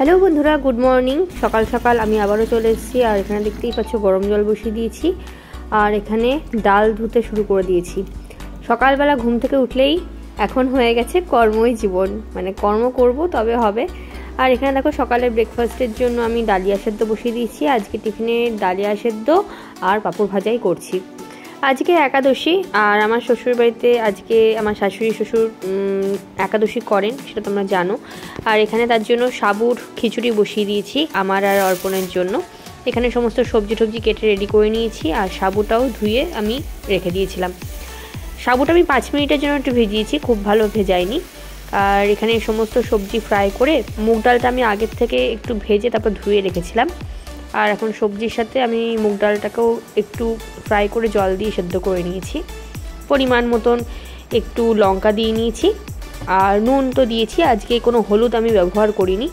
Hello বন্ধুরা good morning সকাল সকাল আমি আবারও চলে এসেছি, আর এখানে দেখতেই পাচ্ছ গরম জল বসিয়ে দিয়েছি, আর এখানে ডাল ধুতে শুরু করে দিয়েছি। সকালবেলা ঘুম থেকে উঠলেই এখন হয়ে গেছে কর্মই জীবন মানে কর্ম করব তবে হবে। আর এখানে দেখো সকালে ব্রেকফাস্টের জন্য আমি ডালিয়া সেদ্ধ বসিয়ে দিয়েছি, আজকে টিফিনে ডালিয়া সেদ্ধ আর পাঁপড় ভাজাই করছি। আজকে একাদশী, আর আমার শ্বশুর বাড়িতে আজকে আমার শাশুড়ি শ্বশুর একাদশী করেন, সেটা তোমরা জানো। আর এখানে তার জন্য সাবুর খিচুড়ি বসিয়ে দিয়েছি আমার আর অর্পণের জন্য। এখানে সমস্ত সবজি টবজি কেটে রেডি করে নিয়েছি, আর সাবুটাও ধুয়ে আমি রেখে দিয়েছিলাম। সাবুটা আমি পাঁচ মিনিটের জন্য একটু ভেজিয়েছি, খুব ভালো ভেজাইনি আর এখানে সমস্ত সবজি ফ্রাই করে মুগ ডালটা আমি আগের থেকে একটু ভেজে তারপর ধুয়ে রেখেছিলাম। আর এখন সবজির সাথে আমি মুগ ডালটাকেও একটু ফ্রাই করে জল দিয়ে সেদ্ধ করে নিয়েছি। পরিমাণ মতন একটু লঙ্কা দিয়ে নিয়েছি। আর নুন তো দিয়েছি, আজকে কোনো হলুদ আমি ব্যবহার করিনি।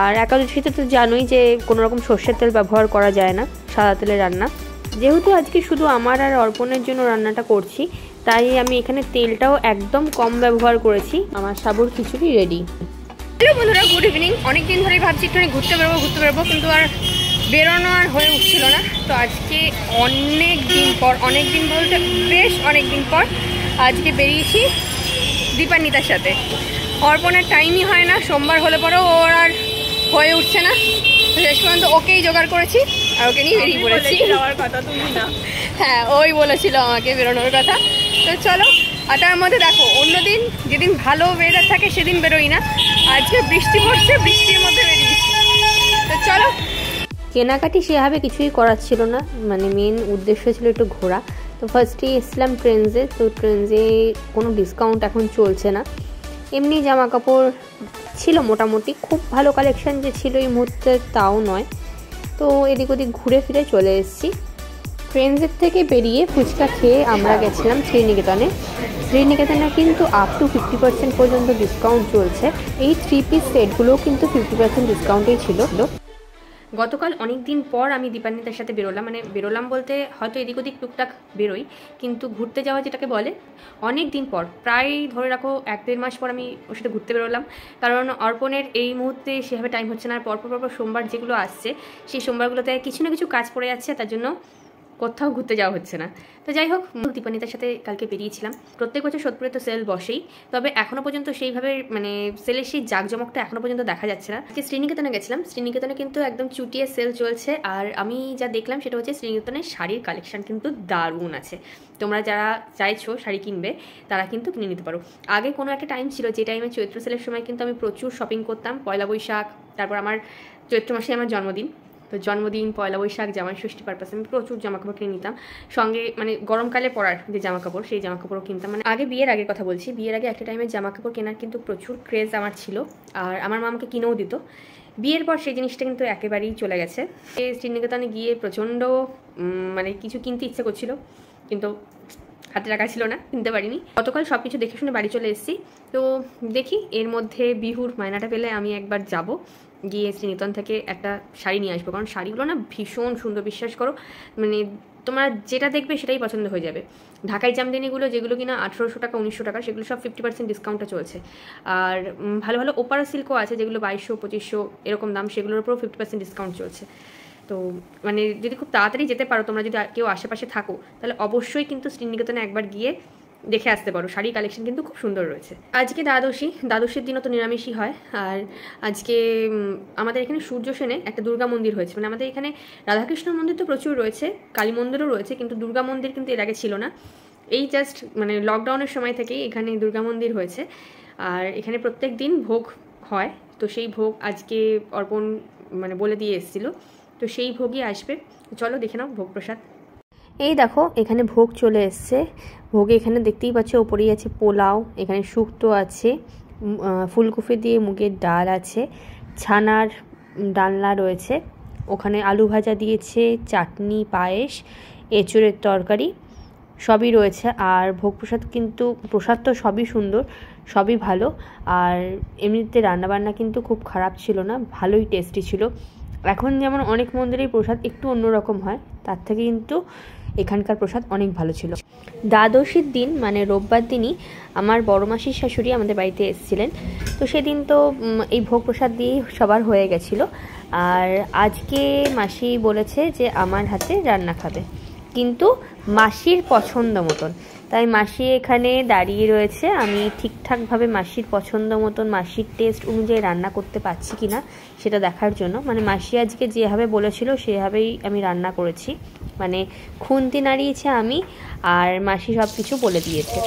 আর একাদশীতে তো জানোই যে কোনো রকম সর্ষের তেল ব্যবহার করা যায় না, সাদা তেলের রান্না। যেহেতু আজকে শুধু আমার আর অর্পণের জন্য রান্নাটা করছি, তাই আমি এখানে তেলটাও একদম কম ব্যবহার করেছি। আমার সাবুর খিচুড়ি রেডি হ্যালো বন্ধুরা গুড ইভিনিং অনেক দিন ধরেই ভাবছি একটু ঘুরতে বেরোবো ঘুরতে বেরোবো, কিন্তু আর বেরোনো আর হয়ে উঠছিল না। তো আজকে অনেক দিন পর অনেক দিন বলতে বেশ অনেক দিন পর আজকে বেরিয়েছি দীপান্বিতার সাথে। অর্পণের টাইমই হয় না সোমবার হলে পরেও ওর আর হয়ে উঠছে না। শেষ পর্যন্ত ওকেই জোগাড় করেছি আর ওকে নিয়ে বেরিয়ে পড়েছি। কথা তুমি না। হ্যাঁ ওই বলেছিল আমাকে বেরোনোর কথা। তো চলো আর তার মধ্যে দেখো অন্যদিন যেদিন ভালো ওয়েদার থাকে সেদিন বেরোই না। আজকে বৃষ্টি পড়ছে বৃষ্টির মধ্যে বেরিয়েছি। তো চলো কেনাকাটি সেভাবে কিছুই করার ছিল না। মানে মেন উদ্দেশ্য ছিল একটু ঘোরা। তো ফার্স্টে এসছিলাম ট্রেন্সে তো ট্রেন্সে কোনো ডিসকাউন্ট এখন চলছে না। এমনি জামা কাপড় ছিল মোটামুটি। খুব ভালো কালেকশন যে ছিল এই মুহূর্তে তাও নয়। তো এদিক ওদিক ঘুরে ফিরে চলে এসেছি। ট্রেন্সের থেকে বেরিয়ে ফুচকা খেয়ে আমরা গেছিলাম শ্রীনিকেতনে। শ্রীনিকেতনে কিন্তু আপ টু ফিফটি পার্সেন্ট পর্যন্ত ডিসকাউন্ট চলছে। এই থ্রি পিস সেটগুলোও কিন্তু ফিফটি পার্সেন্ট ডিসকাউন্টেই ছিল। গতকাল অনেক দিন পর আমি দীপান্বিতার সাথে বেরোলাম। মানে বেরোলাম বলতে হয়তো এদিক ওদিক টুকটাক বেরোই, কিন্তু ঘুরতে যাওয়া যেটাকে বলে অনেক দিন পর, প্রায় ধরে রাখো এক দেড় মাস পর আমি ওর সাথে ঘুরতে বেরোলাম। কারণ অর্পণের এই মুহূর্তে সেভাবে টাইম হচ্ছে না, আর পরপর পরপর সোমবার যেগুলো আসছে, সেই সোমবারগুলোতে কিছু না কিছু কাজ পড়ে যাচ্ছে, তার জন্য কোথাও ঘুরতে যাওয়া হচ্ছে না। তো যাই হোক দীপানিতার সাথে কালকে বেরিয়েছিলাম। প্রত্যেক বছর সোদপুরে তো সেল বসেই। তবে এখনও পর্যন্ত সেইভাবে মানে সেলের সেই জাঁকজমকটা এখনও পর্যন্ত দেখা যাচ্ছে না। আজকে শ্রীনিকেতনে গেছিলাম। শ্রীনিকেতনে কিন্তু একদম চুটিয়ে সেল চলছে। আর আমি যা দেখলাম সেটা হচ্ছে শ্রীনিকেতনের শাড়ির কালেকশন কিন্তু দারুণ আছে। তোমরা যারা চাইছো শাড়ি কিনবে, তারা কিন্তু কিনে নিতে পারো। আগে কোনো একটা টাইম ছিল যে টাইমে চৈত্র সেলের সময় কিন্তু আমি প্রচুর শপিং করতাম। পয়লা বৈশাখ, তারপর আমার চৈত্র মাসে আমার জন্মদিন। তো জন্মদিন, পয়লা বৈশাখ, জামাই ষষ্ঠী পারপাসে আমি প্রচুর জামা কাপড় কিনে নিতাম। সঙ্গে মানে গরমকালে পরার যে জামাকাপড়, সেই জামা কাপড়ও কিনতাম। মানে আগে বিয়ের আগে কথা বলছি, বিয়ের আগে একটা টাইমে জামা কাপড় কেনার কিন্তু প্রচুর ক্রেজ আমার ছিল। আর আমার মা আমাকে কিনেও দিত। বিয়ের পর সেই জিনিসটা কিন্তু একেবারেই চলে গেছে। শ্রীনিকেতনে গিয়ে প্রচণ্ড মানে কিছু কিনতে ইচ্ছে করছিল। কিন্তু হাতে টাকা ছিল না, কিনতে পারিনি। গতকাল সব কিছু দেখে শুনে বাড়ি চলে এসেছি। তো দেখি, এর মধ্যে বিহুর মায়নাটা পেলে আমি একবার যাব। গিয়ে শ্রীনিতন থেকে একটা শাড়ি নিয়ে আসব। কারণ শাড়িগুলো না ভীষণ সুন্দর, বিশ্বাস করো মানে তোমরা যেটা দেখবে সেটাই পছন্দ হয়ে যাবে। ঢাকাই জামদানিগুলো, যেগুলো কিনা আঠেরোশো টাকা, উনিশশো টাকা, সেগুলো সব ফিফটি পার্সেন্ট ডিসকাউন্টে চলছে। আর ভালো ভালো ওপারা সিল্কও আছে, যেগুলো বাইশশো, পঁচিশশো, এরকম দাম, সেগুলোর উপরেও ফিফটি পার্সেন্ট ডিসকাউন্ট চলছে। তো মানে যদি খুব তাড়াতাড়ি যেতে পারো, তোমরা যদি কেউ আশেপাশে থাকো, তাহলে অবশ্যই কিন্তু শ্রীনিকেতনে একবার গিয়ে দেখে আসতে পারো। শাড়ি কালেকশন কিন্তু খুব সুন্দর রয়েছে। আজকে দ্বাদশী, দ্বাদশীর দিনও তো নিরামিষই হয়। আর আজকে আমাদের এখানে সূর্য সেনে একটা দুর্গা মন্দির হয়েছে। মানে আমাদের এখানে রাধাকৃষ্ণ মন্দির তো প্রচুর রয়েছে, কালী মন্দিরও রয়েছে, কিন্তু দুর্গা মন্দির কিন্তু এর আগে ছিল না। এই জাস্ট মানে লকডাউনের সময় থেকেই এখানে দুর্গা মন্দির হয়েছে। আর এখানে প্রত্যেক দিন ভোগ হয়। তো সেই ভোগ আজকে অর্পণ মানে বলে দিয়ে এসেছিল। তো সেই ভোগই আসবে। চলো দেখে নাও ভোগ প্রসাদ এই দেখো, এখানে ভোগ চলে এসছে। ভোগে এখানে দেখতেই পাচ্ছ, ওপরেই আছে পোলাও, এখানে শুক্তো আছে ফুলকপি দিয়ে মুগের ডাল আছে, ছানার ডালনা রয়েছে, ওখানে আলু ভাজা দিয়েছে, চাটনি, পায়েস এঁচুড়ের তরকারি সবই রয়েছে। আর ভোগ প্রসাদ কিন্তু, প্রসাদ তো সবই সুন্দর, সবই ভালো। আর এমনিতে রান্নাবান্না কিন্তু খুব খারাপ ছিল না, ভালোই টেস্টি ছিল। এখন যেমন অনেক মন্দিরেই প্রসাদ একটু অন্যরকম হয়, তার থেকে কিন্তু এখানকার প্রসাদ অনেক ভালো ছিল। দ্বাদশীর দিন মানে রোববার দিনই আমার বড় মাসির শাশুড়ি আমাদের বাড়িতে এসেছিলেন। তো সেদিন তো এই ভোগ প্রসাদ দিয়েই সবার হয়ে গেছিল। আর আজকে মাসি বলেছে যে আমার হাতে রান্না খাবে। কিন্তু মাসির পছন্দ মতন। তাই মাসি এখানে দাঁড়িয়ে রয়েছে। আমি ঠিকঠাকভাবে মাসির পছন্দ মতন মাসির টেস্ট অনুযায়ী রান্না করতে পারছি কি না সেটা দেখার জন্য। মানে মাসি আজকে যেভাবে বলেছিল, সেভাবেই আমি রান্না করেছি। মানে খুন্তি নাড়িয়েছে আমি আর মাসি সব কিছু বলে দিয়েছে।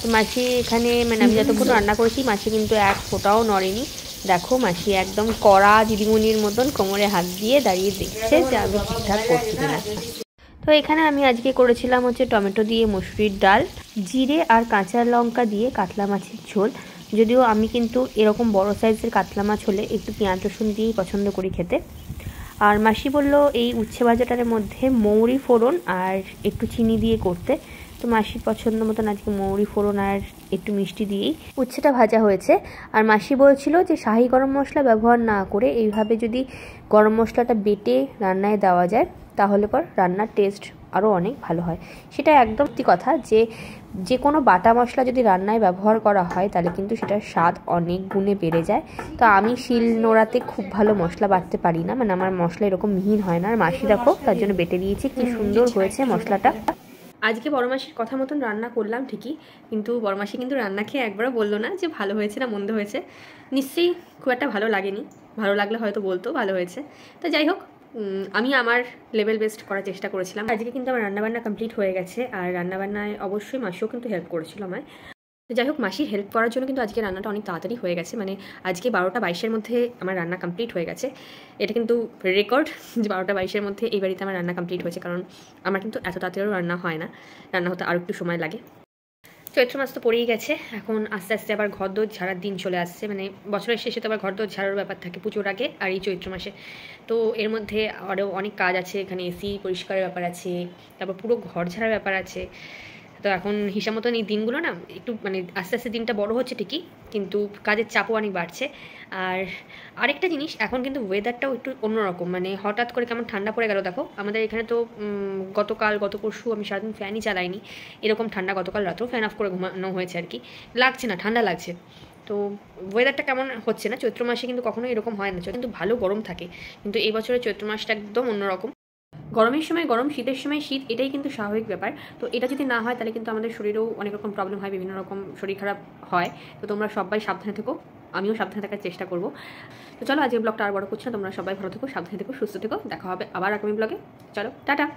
তো মাসি এখানে মানে আমি যতক্ষণ রান্না করেছি, মাসি কিন্তু এক ফোটাও নড়েনি। দেখো, মাসি একদম কড়া দিদিমণির মতন কোমরে হাত দিয়ে দাঁড়িয়ে দেখছে যে আমি ঠিকঠাক করছি কিনা। তো এখানে আমি আজকে করেছিলাম হচ্ছে টমেটো দিয়ে মুসুরির ডাল, জিরে আর কাঁচা লঙ্কা দিয়ে কাতলা মাছের ঝোল। যদিও আমি কিন্তু এরকম বড় সাইজের কাতলা মাছ হলে একটু পেঁয়াজ, রসুন দিয়েই পছন্দ করি খেতে। আর মাসি বলল এই উচ্ছে ভাজাটার মধ্যে মৌরি ফোড়ন আর একটু চিনি দিয়ে করতে। তো মাসির পছন্দ মতন আজকে মৌরি ফোড়ন আর একটু মিষ্টি দিয়েই উচ্ছেটা ভাজা হয়েছে। আর মাসি বলছিল যে শাহি গরম মশলা ব্যবহার না করে এইভাবে যদি গরম মশলাটা বেটে রান্নায় দেওয়া যায় তাহলে পর রান্নার টেস্ট আরও অনেক ভালো হয়। সেটা একদম কথা যে যে কোনো বাটা মশলা যদি রান্নায় ব্যবহার করা হয়, তাহলে কিন্তু সেটার স্বাদ অনেক গুণে বেড়ে যায়। তো আমি শিল নোড়াতে খুব ভালো মশলা বাটতে পারি না। মানে আমার মশলা এরকম মিহিন হয় না। আর মাসি দেখো, তার জন্য বেটে দিয়েছি কি সুন্দর হয়েছে মশলাটা। আজকে বড় মাসির কথা মতন রান্না করলাম ঠিকই। কিন্তু বড় মাসি কিন্তু রান্না খেয়ে একবারও বলল না যে ভালো হয়েছে না মন্দ হয়েছে। নিশ্চয়ই খুব একটা ভালো লাগেনি। ভালো লাগলে হয়তো বলতো, ভালো হয়েছে। তো যাই হোক আমি আমার লেভেল বেস্ট করার চেষ্টা করেছিলাম। আজকে কিন্তু আমার রান্নাবান্না কমপ্লিট হয়ে গেছে, আর রান্নাবান্নায় অবশ্যই মাসিও কিন্তু হেল্প করেছিল আমায়। যাই হোক, মাসির হেল্প করার জন্য কিন্তু আজকে রান্নাটা অনেক তাড়াতাড়ি হয়ে গেছে। মানে আজকে বারোটা বাইশের মধ্যে আমার রান্না কমপ্লিট হয়ে গেছে। এটা কিন্তু রেকর্ড যে বারোটা বাইশের মধ্যে এই বাড়িতে আমার রান্না কমপ্লিট হয়েছে, কারণ আমার কিন্তু এত তাড়াতাড়িও রান্না হয় না। রান্না হতে আরও একটু সময় লাগে। চৈত্র মাস তো পড়েই গেছে। এখন আস্তে আস্তে আবার ঘর দোর ঝাড়ার দিন চলে আসছে। মানে বছরের শেষে তো আবার ঘর দোর ঝাড়ার ব্যাপার থাকে পুজোর আগে আর এই চৈত্র মাসে। তো এর মধ্যে আরও অনেক কাজ আছে। এখানে এসি পরিষ্কারের ব্যাপার আছে, তারপর পুরো ঘর ঝাড়ার ব্যাপার আছে। তো এখন হিসাব মতন এই দিনগুলো না একটু মানে আস্তে আস্তে দিনটা বড় হচ্ছে ঠিকই, কিন্তু কাজের চাপও অনেক বাড়ছে। আর আরেকটা জিনিস, এখন কিন্তু ওয়েদারটাও একটু অন্যরকম মানে হঠাৎ করে কেমন ঠান্ডা পড়ে গেল, দেখো। আমাদের এখানে তো গতকাল, গত পরশু আমি সারাদিন ফ্যানই চালাইনি। এরকম ঠান্ডা গতকাল রাতেও ফ্যান অফ করে ঘুমানো হয়েছে আর কি। লাগছে না, ঠান্ডা লাগছে। তো ওয়েদারটা কেমন হচ্ছে না? চৈত্র মাসে কিন্তু কখনো এরকম হয় না কিন্তু ভালো গরম থাকে। কিন্তু এই বছরের চৈত্র মাসটা একদম অন্যরকম। গরমের সময় গরম, শীতের সময় শীত, এটাই কিন্তু স্বাভাবিক ব্যাপার। তো এটা যদি না হয়, তাহলে কিন্তু আমাদের শরীরেও অনেক রকম প্রবলেম হয়, বিভিন্ন রকম শরীর খারাপ হয়। তো তোমরা সবাই সাবধানে থেকো। আমিও সাবধানে থাকার চেষ্টা করব। তো চলো আজকে ব্লগটা আর বড় করছি না। তোমরা সবাই ভালো থেকো, সাবধানে থেকো, সুস্থ থেকো। দেখা হবে আবার আগামী ব্লগে চলো, টাটা!